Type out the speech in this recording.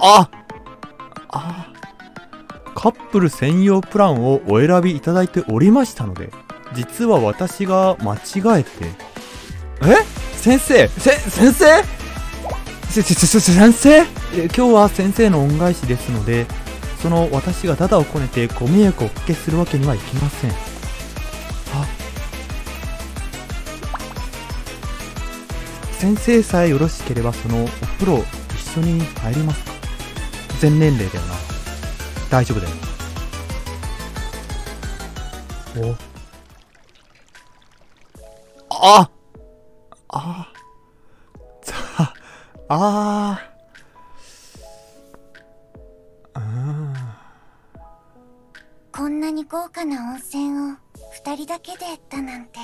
ああカップル専用プランをお選びいただいておりましたので、実は私が間違えて、え？先生？せ、先生？せ、せ、せ、先生？え今日は先生の恩返しですので、その私がダダをこねてご迷惑をおかけするわけにはいきません。あ、先生さえよろしければそのお風呂一緒に入りますか？全年齢だよな。大丈夫だよ。お。ああざ、あああこんなに豪華な温泉を二人だけでだなんて